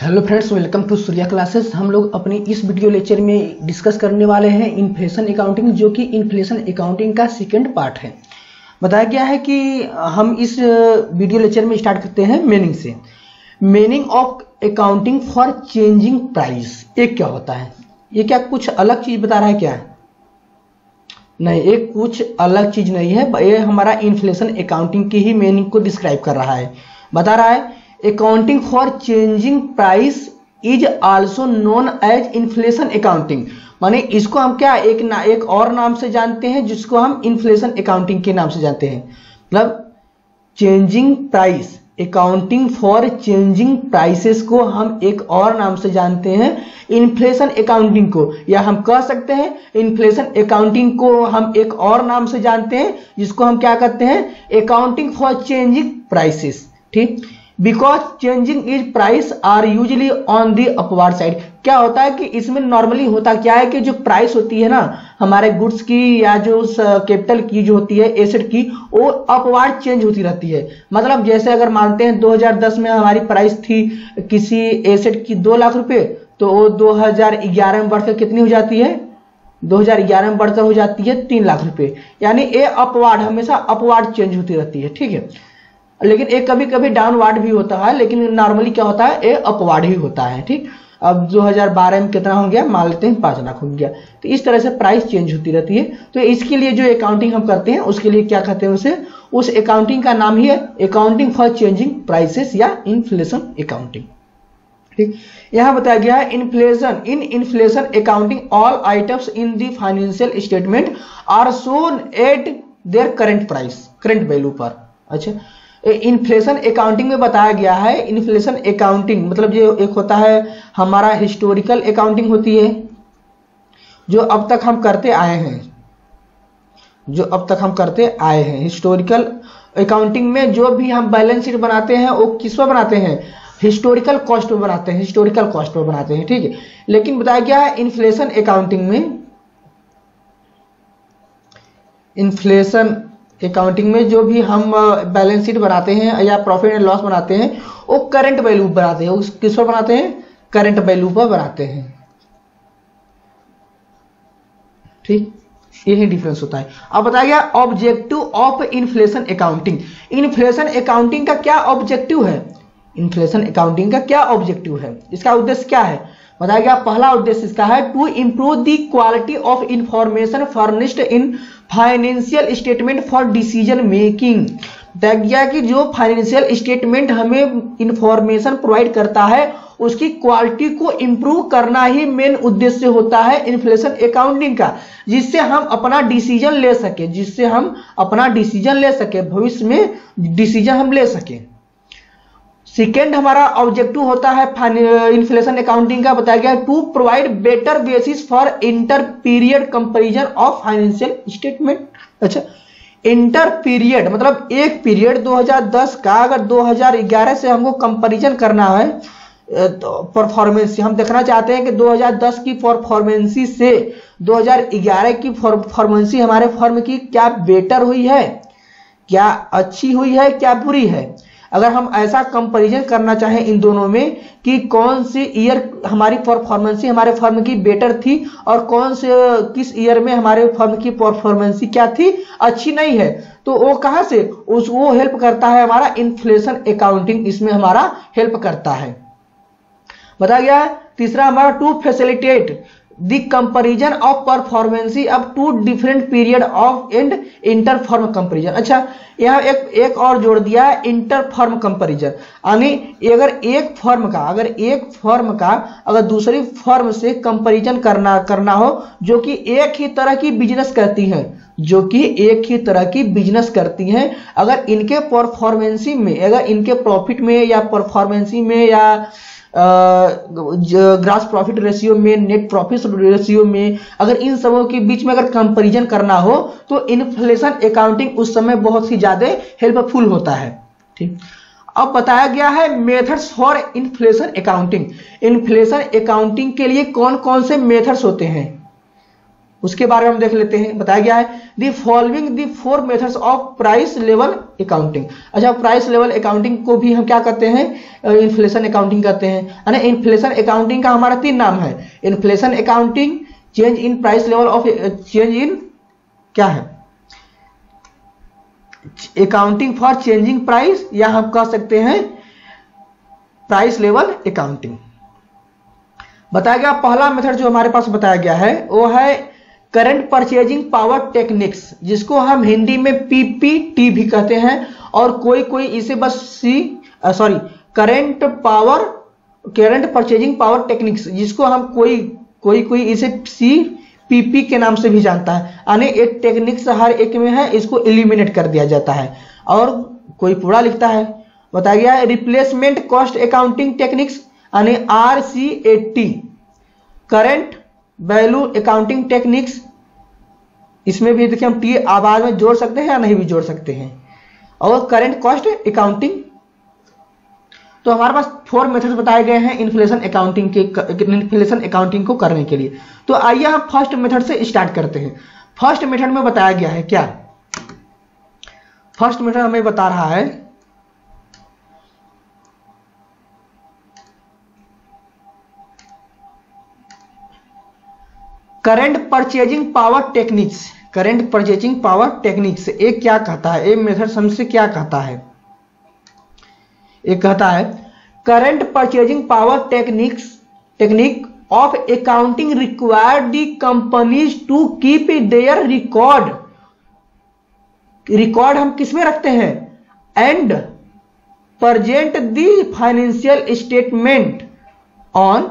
Hello friends welcome to Surya classes हम लोग अपने इस वीडियो लेक्चर में डिस्कस करने वाले हैं इन्फ्लेशन अकाउंटिंग जो कि इन्फ्लेशन अकाउंटिंग का सेकंड पार्ट है। बताया गया है कि हम इस वीडियो लेक्चर में स्टार्ट करते हैं मीनिंग से। Meaning of accounting for changing price एक क्या होता है? ये क्या कुछ अलग चीज़ बता रहा है क्या? नहीं, एक कुछ अलग चीज़ नहीं है, ये हमारा इन्फ्लेशन अकाउंटिंग की ही मीनिंग को डिस्क्राइब कर रहा है। बता रहा है accounting for changing price is also known as inflation accounting माने इसको हम क्या एक ना, एक और नाम से जानते हैं, जिसको हम इन्फ्लेशन अकाउंटिंग के नाम से जानते हैं। मतलब changing price accounting for changing prices को हम एक और नाम से जानते हैं इन्फ्लेशन अकाउंटिंग को। या हम कह सकते हैं इन्फ्लेशन अकाउंटिंग को हम एक और नाम से जानते हैं, जिसको हम क्या कहते हैं अकाउंटिंग फॉर चेंजिंग प्राइसेस ठीक? Because changing is price are usually on the upward side क्या होता है कि इसमें नॉर्मली होता क्या है कि जो प्राइस होती है ना, हमारे गुड्स की या जो कैपिटल की जो होती है एसेट की, वो अपवार्ड चेंज होती रहती है। मतलब जैसे अगर मानते हैं 2010 में हमारी प्राइस थी किसी एसेट की दो लाख रुपए तो वो 2011 में बढ़कर कितनी हो जाती है? 2011 में बढ़कर हो जाती है तीन लाख रुपए। यानी ए अपवार्ड हमेशा अपवार्ड चेंज होती रहती है, ठीक है? लेकिन एक कभी कभी डाउनवार्ड भी होता है, लेकिन नॉर्मली क्या होता है? ए अपवार्ड ही होता है, ठीक? अब 2012 में कितना हो गया? मान लेते हैं पाँच लाख हो गया। तो इस तरह से प्राइस चेंज होती रहती है। तो इसके लिए जो अकाउंटिंग हम करते हैं, उसके लिए क्या कहते हैं उसे? उस अकाउंटिंग का नाम ही है अकाउंटिंग फॉर चेंजिंग प्राइसेस या इन्फ्लेशन अकाउंटिंग ठीक? यहाँ बताया गया है inflation in inflation accounting all items in the financial statement are shown at their current price current value पर। अच्छा? इन्फ्लेशन अकाउंटिंग में बताया गया है। इन्फ्लेशन अकाउंटिंग मतलब जो एक होता है, हमारा हिस्टोरिकल अकाउंटिंग होती है, जो अब तक हम करते आए हैं। जो अब तक हम करते आए हैं। हिस्टोरिकल अकाउंटिंग में जो भी हम बैलेंस शीट बनाते हैं, वो किस पर बनाते हैं? हिस्टोरिकल कॉस्ट पर बनाते हैं। हिस्टोरिकल कॉस्ट पर बनाते हैं, ठीक है? लेकिन बताया गया है इन्फ्लेशन अकाउंटिंग में। इन्फ्लेशन अकाउंटिंग में जो भी हम बैलेंस शीट बनाते हैं या प्रॉफिट एंड लॉस बनाते हैं, वो करंट वैल्यू बनाते हैं। किस पर बनाते हैं? करंट वैल्यू पर बनाते हैं। ठीक? यही डिफरेंस होता है। अब बताया गया objective of inflation accounting inflation accounting का क्या ऑब्जेक्टिव है? इन्फ्लेशन अकाउंटिंग का क्या ऑब्जेक्टिव है? इसका उद्देश्य क्या है? बताया गया पहला उद्देश्य इसका है to improve the quality of information furnished in financial statement for decision making बताया गया कि जो फाइनेंशियल स्टेटमेंट हमें इंफॉर्मेशन प्रोवाइड करता है, उसकी क्वालिटी को इंप्रूव करना ही मेन उद्देश्य होता है इन्फ्लेशन अकाउंटिंग का, जिससे हम अपना डिसीज़न ले सके, जिससे हम अपना डिसीज़न ले सके, भविष्य में डिसीज़न हम ले सके। सेकेंड हमारा ऑब्जेक्टिव होता है इन्फ्लेशन अकाउंटिंग का, बताया गया to provide better basis for inter period comparison of financial statement अच्छा इंटर पीरियड मतलब एक पीरियड 2010 का अगर 2011 से हमको कंपेरिजन करना है तो परफॉर्मेंस हम देखना चाहते हैं कि 2010 की परफॉर्मेंसी से 2011 की परफॉर्मेंसी हमारे फर्म की क्या बेटर हुई है, क्या अच्छी हुई है, क्या बुरी है। अगर हम ऐसा कंपेरिजन करना चाहें इन दोनों में कि कौन सी ईयर हमारी परफॉर्मेंसी हमारे फर्म की बेटर थी और कौन से, किस ईयर में हमारे फर्म की परफॉर्मेंसी क्या थी, अच्छी नहीं है तो वो कहाँ से? उस, वो हेल्प करता है हमारा इन्फ्लेशन अकाउंटिंग इसमें हमारा हेल्प करता है। बताया गया तीसरा हमारा to facilitate comparison of performance अब two different period of and inter firm comparison अच्छा यहाँ एक एक और जोड़ दिया है इंटर फर्म कंपेरिजन यानी अगर एक फॉर्म का, अगर एक फॉर्म का, अगर दूसरी फॉर्म से कंपेरिजन करना करना हो, जो कि एक ही तरह की बिज़नेस करती है, जो कि एक ही तरह की बिज़नेस करती हैं, अगर इनके परफॉर्मेंसी में, अगर इनके प्रॉफिट में या परफॉर्मेंसी में या ग्रास प्रॉफिट रेशियो में, नेट प्रॉफिट रेशियो में, अगर इन सबों के बीच में अगर कंपेरिजन करना हो तो इन्फ्लेशन अकाउंटिंग उस समय बहुत ही ज़्यादा हेल्पफुल होता है, ठीक? अब बताया गया है methods for inflation accounting inflation accounting के लिए कौन कौन से मेथड्स होते हैं? उसके बारे में हम देख लेते हैं, बताया गया है। The following the four methods of price level accounting अच्छा प्राइस लेवल अकाउंटिंग को भी हम क्या करते हैं? इन्फ्लेशन अकाउंटिंग करते हैं। यानी इन्फ्लेशन अकाउंटिंग का हमारा तीन नाम है। Inflation accounting change in price level of change in क्या है? अकाउंटिंग फॉर चेंजिंग प्राइस या हम कह सकते हैं प्राइस लेवल अकाउंटिंग बताया गया पहला मेथड जो हमारे पास बताया गया है, वो है करंट परचेजिंग पावर टेक्निक्स, जिसको हम हिंदी में पीपीटी भी कहते हैं, और कोई कोई इसे बस C sorry current power, current purchasing power techniques, जिसको हम कोई कोई कोई इसे सी, पीपी के नाम से भी जानता है। यानी एक टेक्निक्स हर एक में है, इसको एलिमिनेट कर दिया जाता है। और कोई पूरा लिखता है, बताया गया रिप्लेसमेंट कॉस्ट अकाउंटिंग टेक्निक्स यानी R C A T current value accounting techniques, इसमें भी देखिए हम टी आवाज़ में जोड़ सकते हैं या नहीं भी जोड़ सकते हैं। और करेंट कॉस्ट अकाउंटिंग तो हमारे पास फोर मेथड्स बताए गए हैं इन्फ्लेशन अकाउंटिंग के इन्फ्लेशन अकाउंटिंग को करने के लिए। तो आइए हम फ़र्स्ट मेथड से स्टार्ट करते हैं। फ़र्स्ट मेथड में बताया गया है क्या? फ़र्स्ट मेथड हमें बता रहा है current purchasing power techniques, current purchasing power techniques. एक क्या कहता है? एक मेथड हमसे क्या कहता है? एक कहता है, current purchasing power techniques, technique of accounting required the companies to keep their record record हम किसमें रखते हैं? And present the financial statement on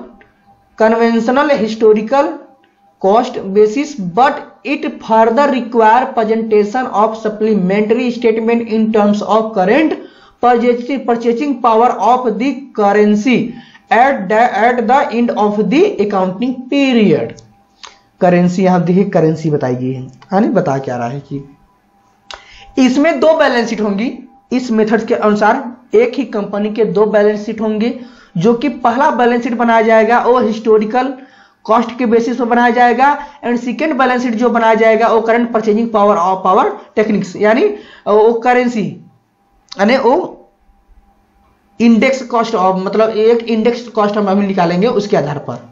conventional historical cost basis but it further require presentation of supplementary statement in terms of current purchasing power of the currency at at the end of the accounting period currency यहाँ देखिए currency बताई गई है। हाँ बता क्या रहा है कि इसमें दो बैलेंस शीट होंगी। इस मेथड के अनुसार एक ही कंपनी के दो बैलेंस शीट होंगे, जो कि पहला बैलेंस शीट बनाया जाएगा, वो हिस्टोरिकल कॉस्ट के बेसिस पर बनाया जाएगा एंड सेकेंड बैलेंस शीट जो बनाया जाएगा वो current purchasing power of power techniques यानी वो करेंसी यानी वो इंडेक्स कॉस्ट ऑफ़ मतलब एक इंडेक्स कॉस्ट हम अभी निकालेंगे उसके आधार पर।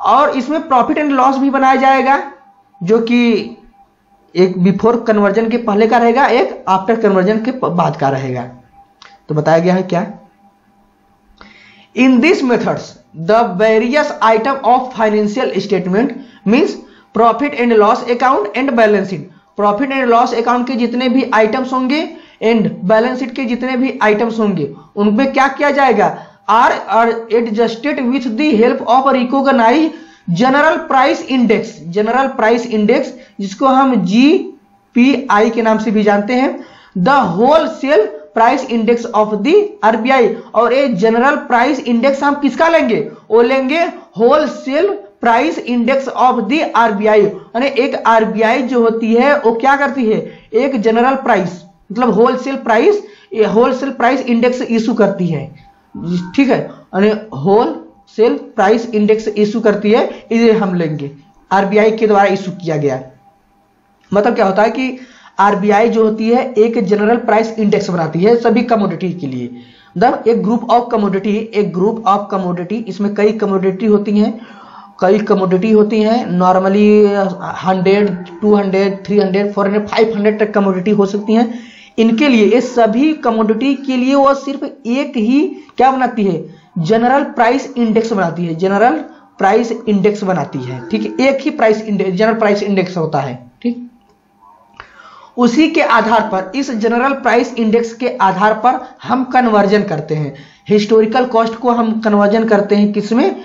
और इसमें प्रॉफिट एंड लॉस भी बनाया जाएगा, जो कि एक बिफोर कन्वर्जन के पहले का रहेगा, एक आफ्टर कन्वर्जन के बाद का रहेगा। तो बताया गया है क्या? In this methods the various item of financial statement means profit and loss account and balance sheet profit and loss account के जितने भी आइटम्स होंगे एंड बैलेंस शीट के जितने भी आइटम्स होंगे, उनमें क्या किया जाएगा? Are are adjusted with the help of recognise general price index general price index जिसको हम जी पी आई के नाम से भी जानते हैं। The wholesale price index of the RBI और ये जनरल प्राइस इंडेक्स हम किसका लेंगे? वो लेंगे wholesale price index of the RBI यानी एक आरबीआई जो होती है, वो क्या करती है? एक जनरल प्राइस मतलब wholesale price wholesale price index issue करती है। ठीक है? यानी होलसेल प्राइस इंडेक्स इशू करती है। इसे हम लेंगे। आरबीआई के द्वारा इशू किया गया। मतलब क्या होता है कि आरबीआई जो होती है, एक जनरल प्राइस इंडेक्स बनाती है सभी कमोडिटी के लिए। मतलब एक ग्रुप ऑफ़ कमोडिटी एक ग्रुप ऑफ़ कमोडिटी इसमें कई कमोडिटी होती हैं। कई कमोडिटी होती हैं normally hundred two hundred three hundred four hundred five hundred तक कमोडिटी हो सकती हैं। इनके लिए, ये सभी कमोडिटी के लिए वो सिर्फ़ एक ही क्या बनाती है? जनरल प्राइस इंडेक्स बनाती है। जनरल प्राइस इंडेक्स बनाती है। ठीक है, एक ही price index general price index होता है। उसी के आधार पर, इस जनरल प्राइस इंडेक्स के आधार पर हम कन्वर्जन करते हैं। हिस्टोरिकल कॉस्ट को हम कन्वर्जन करते हैं किसमें?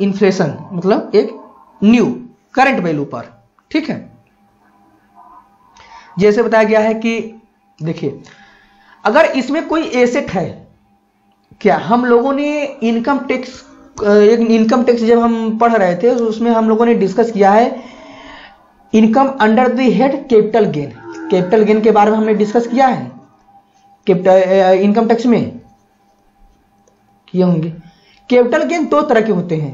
इन्फ्लेशन मतलब एक न्यू करंट वैल्यू पर। ठीक है? जैसे बताया गया है कि, देखिए, अगर इसमें कोई एसेट है, क्या हम लोगों ने इनकम टैक्स एक इनकम टैक्स जब हम पढ़ रहे थे तो उसमें हम लोगों ने डिस्कस किया है income under the head capital gain. Capital gain के बारे में हमने डिस्कस किया है। कैपिटल इनकम टैक्स में। किए होंगे। कैपिटल गेन दो तरह के होते हैं।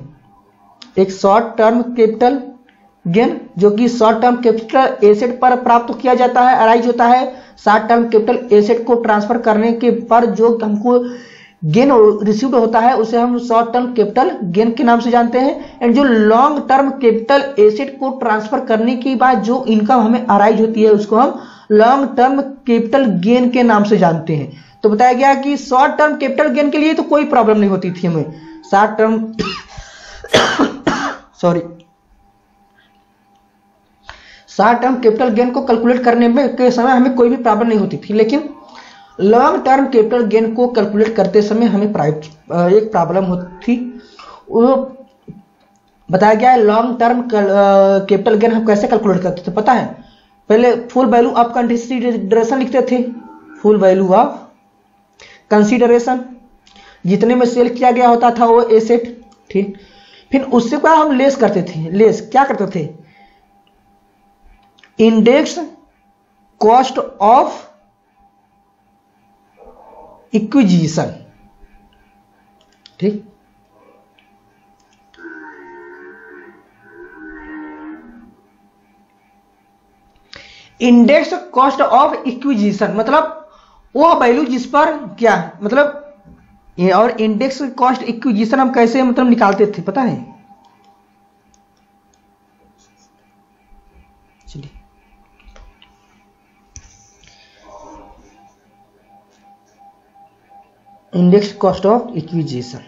एक शॉर्ट टर्म कैपिटल गेन, जो कि शॉर्ट टर्म कैपिटल एसेट पर प्राप्त किया जाता है, अराइज होता है। शॉर्ट टर्म कैपिटल एसेट को ट्रांसफ़र करने के पर जो हमको गेन रिसीव्ड होता है, उसे हम शॉर्ट टर्म कैपिटल गेन के नाम से जानते हैं। एंड जो लॉन्ग टर्म कैपिटल एसेट को ट्रांसफ़र करने के बाद जो इनकम हमें अराइज होती है, उसको हम लॉन्ग टर्म कैपिटल गेन के नाम से जानते हैं। तो बताया गया कि शॉर्ट टर्म कैपिटल गेन के लिए तो कोई प्रॉब्लम नहीं होती थी हमें। Short term sorry short term capital gain को कैलकुलेट करने में के समय हमें कोई भी प्रॉब्लम नहीं होती थी। लेकिन लॉन्ग टर्म कैपिटल गेन को कैलकुलेट करते समय हमें एक प्रॉब्लम होती। वो बताया गया है लॉन्ग टर्म कैपिटल गेन हम कैसे कैलकुलेट करते थे, पता है? पहले फुल वैल्यू ऑफ़ कंसिडरेशन लिखते थे। फुल वैल्यू ऑफ़ कंसिडरेशन जितने में सेल किया गया होता था वो एसेट ठीक? फिर उससे क्या हम लेस करते थे? लेस क्या करते थे? इंडेक्स कॉस्ट ऑफ़ इक्विजिशन ठीक? इंडेक्स कॉस्ट ऑफ़ इक्विजिशन मतलब वो वैल्यू जिस पर क्या मतलब और इंडेक्स कॉस्ट इक्विजिशन हम कैसे मतलब निकालते थे, पता है? इंडेक्स कॉस्ट ऑफ़ इक्विजिशन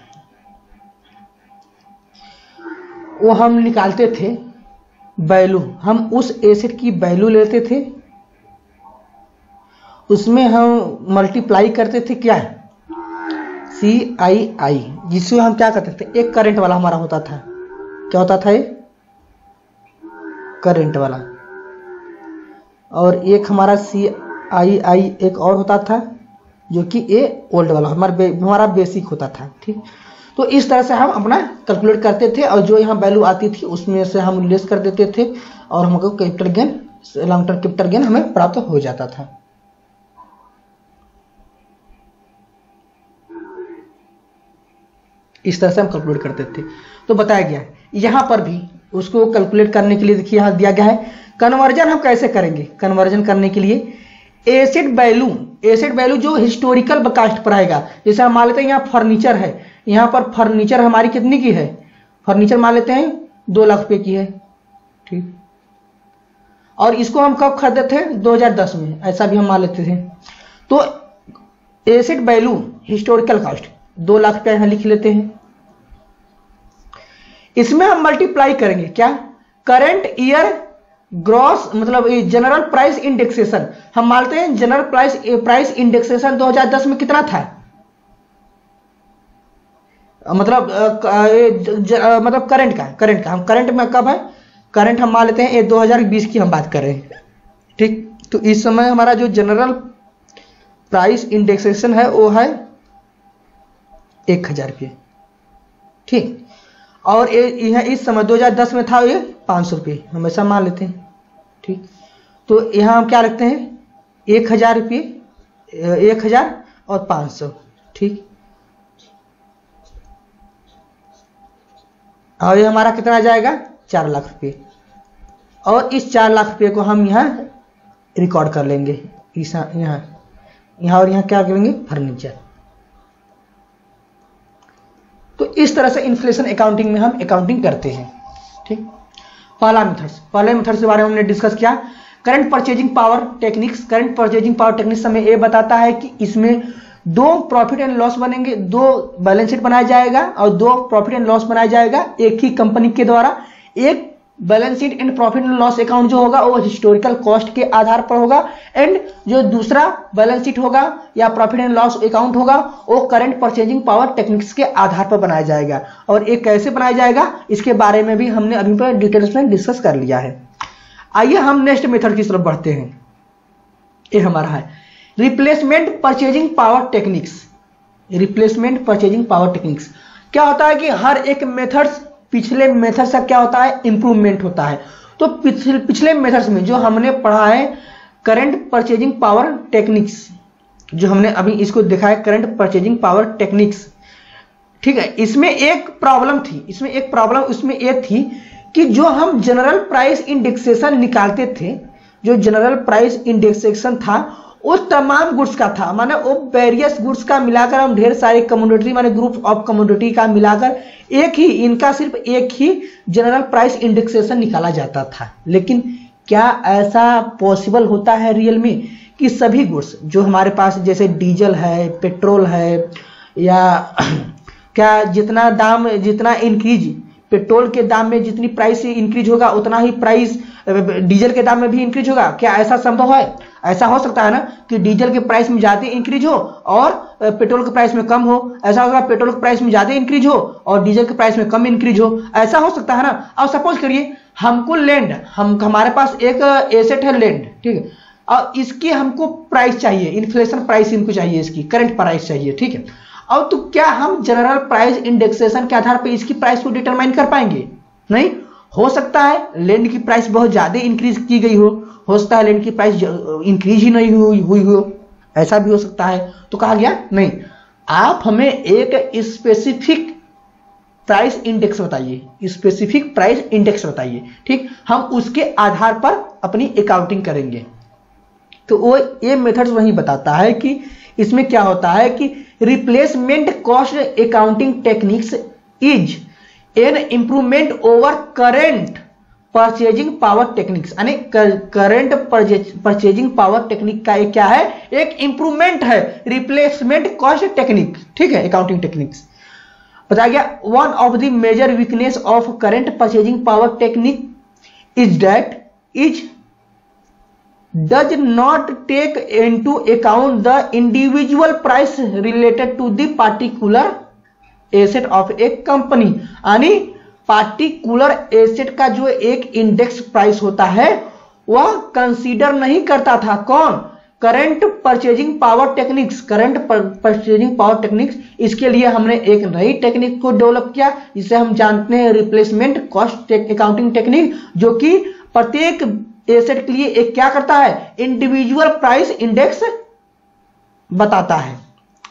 वो हम निकालते थे वैल्यू। हम उस एसेट की वैल्यू लेते थे। उसमें हम मल्टीप्लाई करते थे क्या? सी आई आई जिससे हम क्या करते थे? एक करंट वाला हमारा होता था। क्या होता था ये? करंट वाला। और एक हमारा सी आई आई एक और होता था। जो कि ए ओल्ड वाला हमारा बे, हमारा बेसिक होता था ठीक? तो इस तरह से हम अपना कैलकुलेट करते थे और जो यहाँ वैल्यू आती थी उसमें से हम लेस कर देते थे और हमको capital gain long term capital gain हमें प्राप्त हो जाता था। इस तरह से हम कैलकुलेट करते थे। तो बताया गया यहाँ पर भी उसको कैलकुलेट करने के लिए देखिए यहाँ दिया गया है कन्वर्जन हम कैसे करेंगे? कन्वर्जन करने के लिए एसेट वैल्यू एसेट वैल्यू जो हिस्टोरिकल कास्ट पर आएगा। जैसे हम मान लेते हैं यहाँ फर्नीचर है। यहाँ पर फर्नीचर हमारी कितनी की है? फर्नीचर मान लेते हैं दो लाख रुपए की है। ठीक। और इसको हम कब खरीदे थे? 2010 में। ऐसा भी हम मान लेते थे। तो एसेट वैल्यू, हिस्टोरिकल कास्ट, दो लाख रुपया यहाँ लिख लेते हैं। इसमें हम मल्टीप्लाई करेंगे। क्या? करंट ईयर ग्रॉस मतलब जनरल प्राइस इंडेक्सेशन हम मानते हैं जनरल प्राइस प्राइस इंडेक्सेशन 2010 में कितना था? मतलब मतलब करंट का करंट का। हम करंट में कब है? करंट हम मान लेते हैं ये 2020 की हम बात कर रहे हैं। ठीक? तो इस समय हमारा जो जनरल प्राइस इंडेक्सेशन है, वो है एक हज़ार रुपये। ठीक? और यह इस समय 2010 में था ये पाँच सौ रुपये। हमेशा मान लेते हैं। ठीक? तो यहाँ हम क्या रखते हैं? एक हज़ार रुपये एक हज़ार और पाँच सौ। ठीक? और ये हमारा कितना जाएगा? चार लाख रुपये। और इस चार लाख रुपये को हम यहाँ रिकॉर्ड कर लेंगे। इस यहाँ। यहाँ और यहाँ क्या करेंगे? फर्नीचर। तो इस तरह से इन्फ्लेशन अकाउंटिंग में हम अकाउंटिंग करते हैं, ठीक? पहला मेथड्स पहले मेथड्स के बारे में हमने डिस्कस किया। Current purchasing power techniques current purchasing power techniques हमें यह बताता है कि इसमें दो प्रॉफिट एंड लॉस बनेंगे, दो बैलेंस शीट बनाया जाएगा और दो प्रॉफिट एंड लॉस बनाया जाएगा एक ही कंपनी के द्वारा। एक balance sheet and profit and loss account जो होगा, वो हिस्टोरिकल कॉस्ट के आधार पर होगा। एंड जो दूसरा बैलेंस शीट होगा या प्रॉफिट एंड लॉस अकाउंट होगा, वो करंट परचेजिंग पावर टेक्निक्स के आधार पर बनाया जाएगा। और एक कैसे बनाया जाएगा, इसके बारे में भी हमने अभी पर डिटेल्स में डिस्कस कर लिया है। आइए हम नेक्स्ट मेथड की तरफ़ बढ़ते हैं। ये हमारा है। Replacement purchasing power techniques replacement purchasing power techniques क्या होता है कि हर एक मेथड्स पिछले मेथड से क्या होता है? इंप्रूवमेंट होता है। तो पिछले पिछले मेथड्स में जो हमने पढ़ा है करंट परचेजिंग पावर टेक्निक्स जो हमने अभी इसको देखा है करंट परचेजिंग पावर टेक्निक्स ठीक है? इसमें एक प्रॉब्लम थी, इसमें एक प्रॉब्लम उसमें यह थी कि जो हम जनरल प्राइस इंडेक्सेशन निकालते थे, जो जनरल प्राइस इंडेक्सेशन था वो तमाम गुड्स का था। माने वो वेरियस गुड्स का मिलाकर हम ढेर सारे कम्युनिटी माने ग्रुप ऑफ़ कम्युनिटी का मिलाकर एक ही, इनका सिर्फ़ एक ही जनरल प्राइस इंडेक्सेशन निकाला जाता था। लेकिन क्या ऐसा पॉसिबल होता है रियल में कि सभी गुड्स जो हमारे पास जैसे डीजल है, पेट्रोल है, या क्या जितना दाम, जितना इंक्रीज पेट्रोल के दाम में जितनी प्राइस इंक्रीज होगा, उतना ही प्राइस डीजल के दाम में भी इंक्रीज होगा। क्या ऐसा संभव है? ऐसा हो सकता है ना कि डीजल के प्राइस में ज़्यादा इंक्रीज हो और पेट्रोल के प्राइस में कम हो। ऐसा होगा पेट्रोल के प्राइस में ज़्यादा इंक्रीज हो और डीजल के प्राइस में कम इंक्रीज हो। ऐसा हो सकता है ना? अब सपोज़ करिए, हमको लैंड हम, हमारे पास एक एसेट है लैंड ठीक है? और इसकी हमको प्राइस चाहिए इन्फ्लेशन प्राइस इनको चाहिए इसकी करंट प्राइस चाहिए, ठीक है? अब तो क्या हम जनरल प्राइस इंडेक्सेशन के आधार पर इसकी प्राइस को डिटरमाइन कर पाएँगे? नहीं? हो सकता है लैंड की प्राइस बहुत ज़्यादा इंक्रीज की गई हो। हो सकता है लैंड की प्राइस इंक्रीज ही नहीं हुई हुई हो। ऐसा भी हो सकता है। तो कहा गया, नहीं। आप हमें एक स्पेसिफिक प्राइस इंडेक्स बताइए। स्पेसिफिक प्राइस इंडेक्स बताइए। ठीक? हम उसके आधार पर अपनी अकाउंटिंग करेंगे। तो वो, ये मेथड्स वही बताता है कि इसमें क्या होता है कि replacement cost accounting techniques is an improvement over current purchasing power techniques यानी करंट परचेजिंग पावर टेक्निक का एक क्या है? एक इंप्रूवमेंट है रिप्लेसमेंट कॉस्ट टेक्निक ठीक है अकाउंटिंग टेक्निक्स बताया गया one of the major weakness of current purchasing power technique is that is does not take into account the individual price related to the particular asset of a company यानी particular asset का जो एक index price होता है, वह consider नहीं करता था। कौन? Current purchasing power techniques current purchasing power techniques इसके लिए हमने एक नई टेक्निक को डेवलप किया, जिसे हम जानते हैं रिप्लेसमेंट कॉस्ट अकाउंटिंग टेक्निक जो कि प्रत्येक एसेट के लिए एक क्या करता है? इंडिविजुअल प्राइस इंडेक्स बताता है।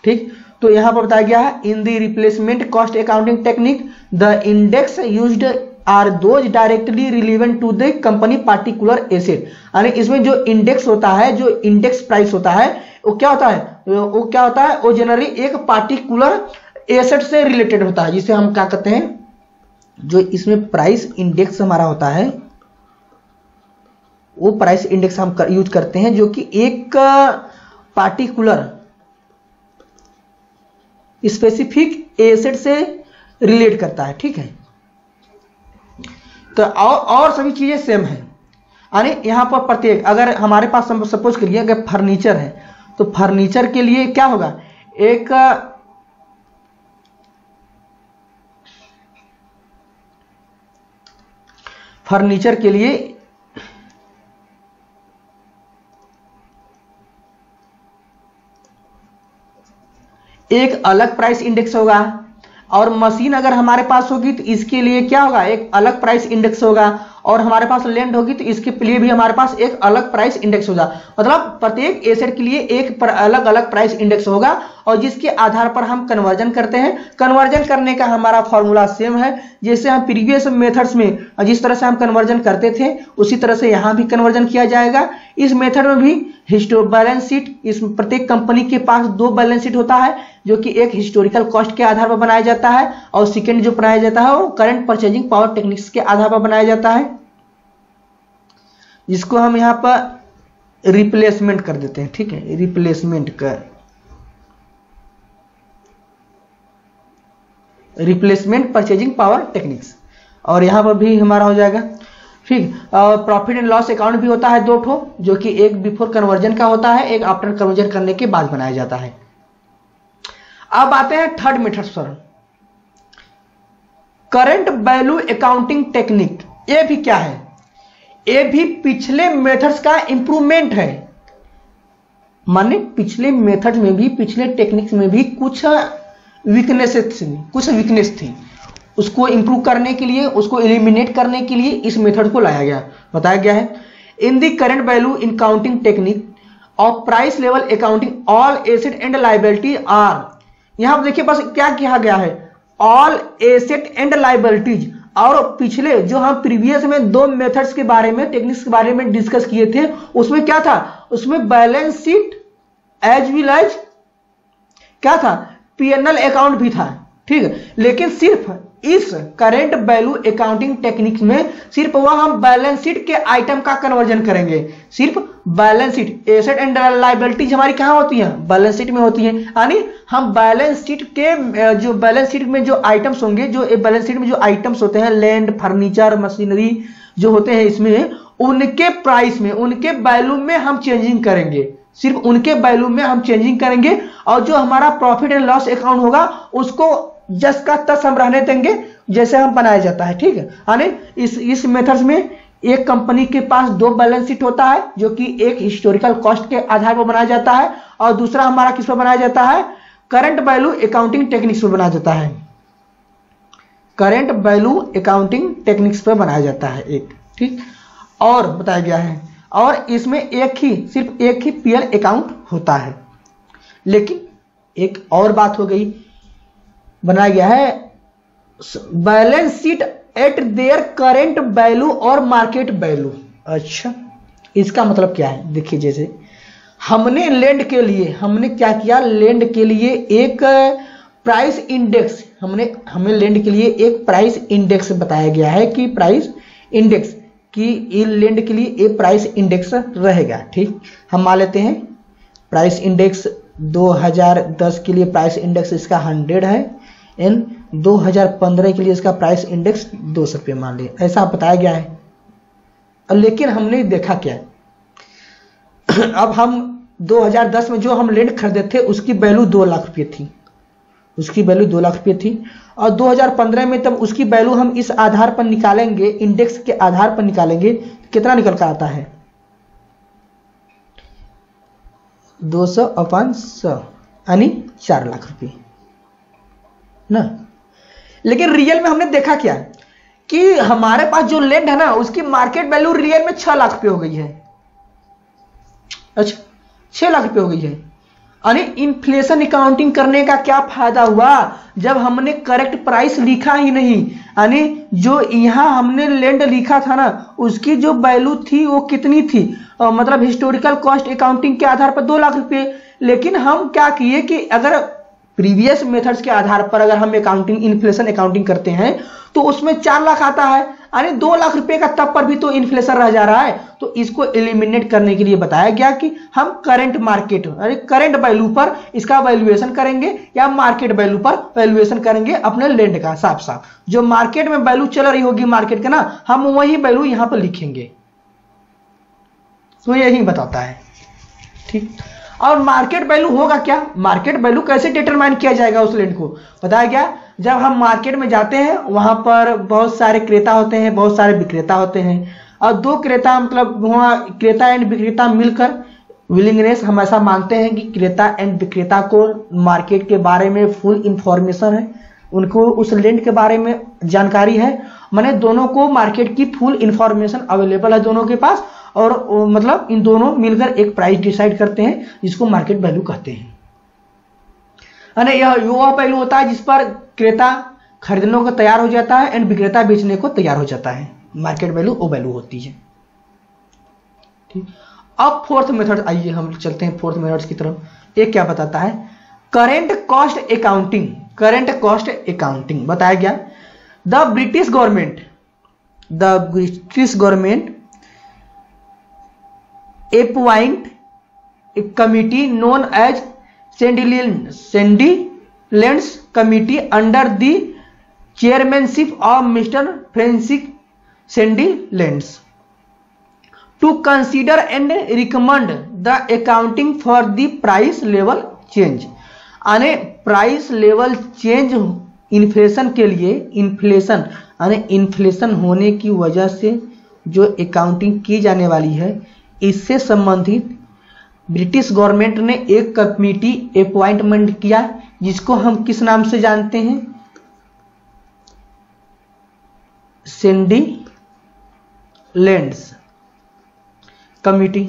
ठीक? तो यहाँ पर बताया गया है in the replacement cost accounting technique the index used are those directly relevant to the company particular asset यानी इसमें जो इंडेक्स होता है जो इंडेक्स प्राइस होता है वो क्या होता है? वो क्या होता है? वो जनरली एक पार्टिकुलर एसेट से रिलेटेड होता है जिसे हम क्या कहते हैं? जो इसमें प्राइस इंडेक्स हमारा होता है वो प्राइस इंडेक्स हम कर, यूज़ करते हैं जो कि एक पार्टिकुलर स्पेसिफिक एसेट से रिलेट करता है ठीक है? तो और, और सभी चीज़ें सेम है। यानी यहाँ पर प्रत्येक अगर हमारे पास सपोज़ करिए अगर फर्नीचर है तो फर्नीचर के लिए क्या होगा? एक फर्नीचर के लिए एक अलग प्राइस इंडेक्स होगा। और मशीन अगर हमारे पास होगी तो इसके लिए क्या होगा? एक अलग प्राइस इंडेक्स होगा। और हमारे पास लैंड होगी तो इसके लिए भी हमारे पास एक अलग प्राइस इंडेक्स होगा। मतलब प्रत्येक एसेट के लिए एक पर अलग अलग प्राइस इंडेक्स होगा और जिसके आधार पर हम कन्वर्जन करते हैं। कन्वर्जन करने का हमारा फॉर्मूला सेम है। जैसे हम प्रीवियस मेथड्स में जिस तरह से हम कन्वर्जन करते थे, उसी तरह से यहाँ भी कन्वर्जन किया जाएगा। इस मेथड में भी हिस्टो बैलेंस शीट इस प्रत्येक कंपनी के पास दो बैलेंस शीट होता है, जो कि एक हिस्टोरिकल कॉस्ट के आधार पर बनाया जाता है और सेकेंड जो बनाया जाता है, वो करंट परचेजिंग पावर टेक्निक्स के आधार पर बनाया जाता है। जिसको हम यहाँ पर रिप्लेसमेंट कर देते हैं, ठीक है? रिप्लेसमेंट कर। रिप्लेसमेंट परचेजिंग पावर टेक्निक्स और यहाँ पर भी हमारा हो जाएगा, ठीक? और प्रॉफिट एंड लॉस अकाउंट भी होता है दो ठो, जो कि एक बिफोर कन्वर्जन का होता है, एक आफ्टर कन्वर्जन करने के बाद बनाया जाता है। अब आते हैं थर्ड मेथड पर। करंट वैल्यू अकाउंटिंग टेक्निक ये भी क्या है? ये भी पिछले मेथड्स का इंप्रूवमेंट है। माने पिछले मेथड में भी, पिछले टेक्निक्स में भी कुछ वीकनेस थी, कुछ वीकनेस थी। उसको इंप्रूव करने के लिए, उसको एलिमिनेट करने के लिए इस मेथड को लाया गया। बताया गया है। In the current value accounting technique of price level accounting all asset and liability are यहाँ पर देखिए बस क्या किया गया है। ऑल एसेट एंड लाइबिलिटीज और पिछले जो हम प्रीवियस में दो मेथड्स के बारे में टेक्निक्स के बारे में डिस्कस किए थे, उसमें क्या था? उसमें balance sheet as well as क्या था? पीएनएल अकाउंट भी था, ठीक है? लेकिन सिर्फ़ इस करेंट वैल्यू अकाउंटिंग टेक्निक में सिर्फ़ वह हम बैलेंस शीट के आइटम का कन्वर्जन करेंगे। सिर्फ़ balance sheet asset and liabilities हमारी कहाँ होती है? बैलेंस शीट में होती है। यानी हम बैलेंस शीट के जो बैलेंस शीट में जो आइटम्स होंगे, जो बैलेंस शीट में जो आइटम्स होते हैं लैंड फर्नीचर मशीनरी जो होते हैं इसमें, उनके प्राइस में, उनके वैल्यू में हम चेंजिंग करेंगे। सिर्फ़ उनके वैल्यू में हम चेंजिंग करेंगे और जो हमारा प्रॉफिट एंड लॉस अकाउंट होगा, उसको जस का तस हम रहने देंगे, जैसे हम बनाया जाता है, ठीक है? यानी इस इस मेथड्स में एक कंपनी के पास दो बैलेंस शीट होता है, जो कि एक हिस्टोरिकल कॉस्ट के आधार पर बनाया जाता है, और दूसरा हमारा किस पर बनाया जाता है? करंट वैल्यू अकाउंटिंग टेक्निक्स पर बनाया जाता है। करंट वैल्यू अकाउंटिंग टेक्निक्स पर बनाया जाता है एक, ठीक? और बताया गया है, और इसमें एक ही, सिर्फ़ एक ही पीएल अकाउंट होता है। लेकिन एक और बात हो गई बनाया गया है। Balance sheet at their current value और मार्केट वैल्यू अच्छा। इसका मतलब क्या है? देखिए जैसे हमने लैंड के लिए हमने क्या किया? लैंड के लिए एक प्राइस इंडेक्स हमने हमें लैंड के लिए एक प्राइस इंडेक्स बताया गया है कि प्राइस इंडेक्स कि इन लैंड के लिए एक प्राइस इंडेक्स रहेगा ठीक? हम मान लेते हैं प्राइस इंडेक्स 2010 के लिए प्राइस इंडेक्स इसका 100 है। एन 2015 के लिए इसका प्राइस इंडेक्स दो सौ रुपये मान लिया। ऐसा बताया गया है। लेकिन हमने देखा क्या अब हम 2010 में जो हम लैंड खरीदे थे, उसकी वैल्यू दो लाख रुपये थी। उसकी वैल्यू दो लाख रुपये थी। और 2015 में तब उसकी वैल्यू हम इस आधार पर निकालेंगे इंडेक्स के आधार पर निकालेंगे, कितना निकल कर आता है? 200 सौ अपन सौ, यानी चार लाख रुपये। ना? लेकिन रियल में हमने देखा क्या? कि हमारे पास जो लैंड है ना उसकी मार्केट वैल्यू रियल में छह लाख रुपये हो गई है। अच्छा छह लाख रुपये हो गई है। यानी इन्फ्लेशन अकाउंटिंग करने का क्या फ़ायदा हुआ? जब हमने करेक्ट प्राइस लिखा ही नहीं यानी जो यहाँ हमने लैंड लिखा था ना उसकी जो वैल्यू थी वो कितनी थी? आ, मतलब हिस्टोरिकल कॉस्ट अकाउंटिंग के आधार पर दो लाख रुपए। लेकिन हम क्या किए कि अगर प्रीवियस मेथड्स के आधार पर अगर हम अकाउंटिंग इन्फ्लेशन अकाउंटिंग करते हैं तो उसमें चार लाख आता है। यानी दो लाख रुपए का तब पर भी तो इन्फ्लेशन रह जा रहा है। तो इसको एलिमिनेट करने के लिए बताया गया कि हम करंट मार्केट अरे करंट वैल्यू पर इसका वैल्यूएशन करेंगे या मार्केट वैल्यू पर वैल्यूएशन करेंगे अपने लैंड का साफ़ साफ़ जो मार्केट में वैल्यू चल रही होगी मार्केट का ना, हम वही वैल्यू यहाँ पर लिखेंगे। तो यही बताता है। ठीक? और मार्केट वैल्यू होगा क्या? मार्केट वैल्यू कैसे डिटरमाइन किया जाएगा उस लैंड को? बताया गया? जब हम मार्केट में जाते हैं, वहाँ पर बहुत सारे क्रेता होते हैं, बहुत सारे विक्रेता होते हैं। और दो क्रेता मतलब वहाँ क्रेता एंड विक्रेता मिलकर विलिंगनेस हम ऐसा मानते हैं कि क्रेता एंड विक्रेता को मार्केट के बारे में फुल इंफॉर्मेशन है। उनको उस लैंड के बारे में जानकारी है। मैंने दोनों को मार्केट की फुल इंफॉर्मेशन अवेलेबल है दोनों के पास। और मतलब इन दोनों मिलकर एक प्राइस डिसाइड करते हैं, जिसको मार्केट वैल्यू कहते हैं। अरे यह युवा पहलू होता है जिस पर क्रेता खरीदने को तैयार हो जाता है एंड विक्रेता बेचने को तैयार हो जाता है। मार्केट वैल्यू वो वैल्यू होती है। ठीक? अब फोर्थ मेथड आइए हम चलते हैं फोर्थ मेथड की तरफ़। एक क्या बताता है? Current cost accounting current cost accounting बताया गया। The British government the British government appoint committee known as Sandilands committee under the chairmanship of mister Francis Sandilands to consider and recommend the accounting for the price level change and price level change inflation के लिए inflation अने inflation होने की वजह से जो accounting की जाने वाली है इससे संबंधित ब्रिटिश गवर्नमेंट ने एक कमेटी अपॉइंटमेंट किया, जिसको हम किस नाम से जानते हैं? Sandilands committee.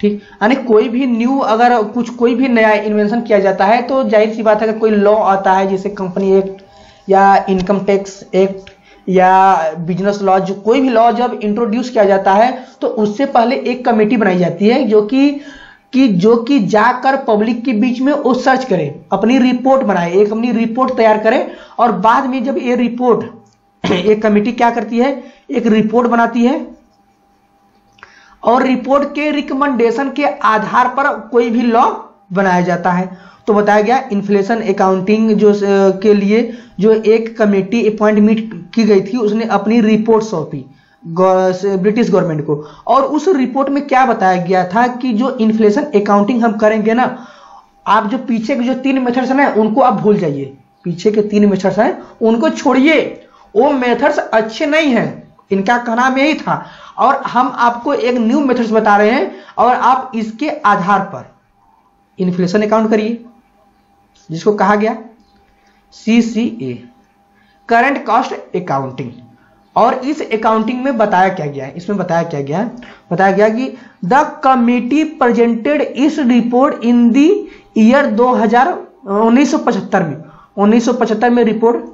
ठीक? यानी कोई भी न्यू अगर कुछ, कोई भी नया इन्वेंशन किया जाता है तो ज़ाहिर सी बात है अगर कोई लॉ आता है, जैसे कंपनी एक्ट या इनकम टैक्स एक्ट या बिज़नेस लॉ जो कोई भी लॉ जब इंट्रोड्यूस किया जाता है तो उससे पहले एक कमेटी बनाई जाती है, जो कि कि, जो कि जाकर पब्लिक के बीच में वो सर्च करे, अपनी रिपोर्ट बनाए, एक अपनी रिपोर्ट तैयार करे, और बाद में जब ये रिपोर्ट एक कमेटी क्या करती है, एक रिपोर्ट बनाती है, और रिपोर्ट के रिकमेंडेशन के आधार पर कोई भी लॉ बनाया जाता है। तो बताया गया इन्फ्लेशन अकाउंटिंग जो के लिए जो एक कमेटी अपॉइंटमेंट की गई थी, उसने अपनी रिपोर्ट सौंपी ब्रिटिश गवर्नमेंट को। और उस रिपोर्ट में क्या बताया गया था कि जो इन्फ्लेशन अकाउंटिंग हम करेंगे ना, आप जो पीछे के जो तीन मेथड्स हैं, उनको आप भूल जाइए। पीछे के तीन मेथड्स हैं, उनको छोड़िए। वो मेथड्स अच्छे नहीं हैं, इनका कहना यही था। और हम आपको एक न्यू मेथड्स बता रहे हैं, और आप इसके आधार पर इन्फ्लेशन अकाउंट करिए, जिसको कहा गया C C A current cost accounting और इस अकाउंटिंग में बताया क्या गया है? इसमें बताया क्या गया है? बताया गया कि the committee presented its report in the year 2000 1975 में। 1975 में रिपोर्ट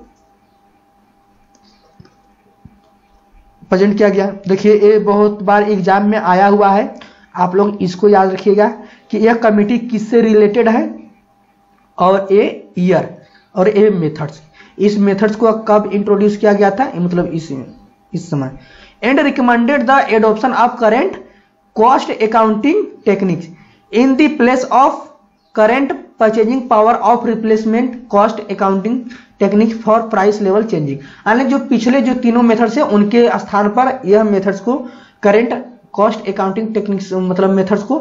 प्रेजेंट किया गया। देखिए, ये बहुत बार एग्ज़ाम में आया हुआ है। आप लोग इसको याद रखिएगा। कि यह कमिटी किससे रिलेटेड है? और ए ईयर और ए मेथड्स इस मेथड्स को कब इंट्रोड्यूस किया गया था? मतलब इस इस समय. And recommended the adoption of current cost accounting techniques in the place of current purchasing power of replacement cost accounting technique for price level changing यानी जो पिछले जो तीनों मेथड्स है, उनके स्थान पर यह मेथड्स को करेंट कॉस्ट अकाउंटिंग टेक्निक्स मतलब मेथड्स को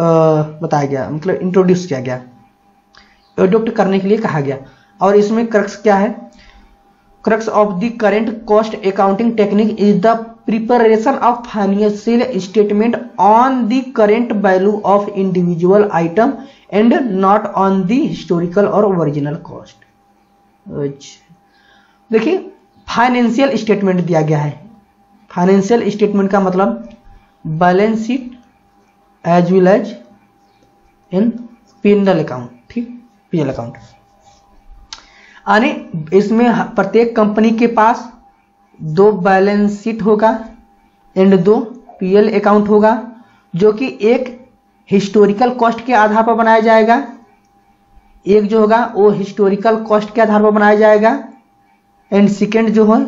बताया गया मतलब इंट्रोड्यूस किया गया। एडोप्ट करने के लिए कहा गया। और इसमें क्रक्स क्या है? Crux of the current cost accounting technique is the preparation of financial statement on the current value of individual item and not on the historical और ओरिजिनल कॉस्ट देखिए फाइनेंशियल स्टेटमेंट दिया गया है। फाइनेंशियल स्टेटमेंट का मतलब balance sheet as well as इन पिंडल account ठीक? PL account यानी इसमें प्रत्येक कंपनी के पास दो बैलेंस शीट होगा एंड दो पीएल अकाउंट होगा, जो कि एक हिस्टोरिकल कॉस्ट के आधार पर बनाया जाएगा, एक जो होगा वो हिस्टोरिकल कॉस्ट के आधार पर बनाया जाएगा एंड सेकेंड जो है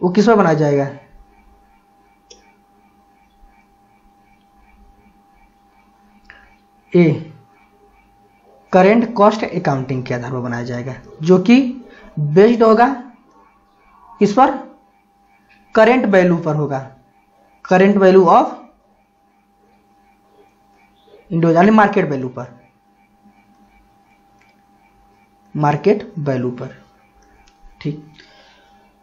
वो किस पर बनाया जाएगा? ए करेंट कॉस्ट अकाउंटिंग के आधार पर बनाया जाएगा, जो कि बेस्ड होगा, इस पर करेंट वैल्यू पर होगा current value of individual market value पर मार्केट वैल्यू पर, ठीक।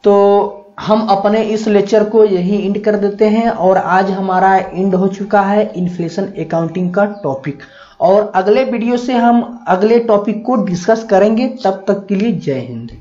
तो हम अपने इस लेक्चर को यही इंड कर देते हैं, और आज हमारा इंड हो चुका है इन्फ्लेशन अकाउंटिंग का टॉपिक और अगले वीडियो से हम अगले टॉपिक को डिस्कस करेंगे। तब तक के लिए जय हिंद।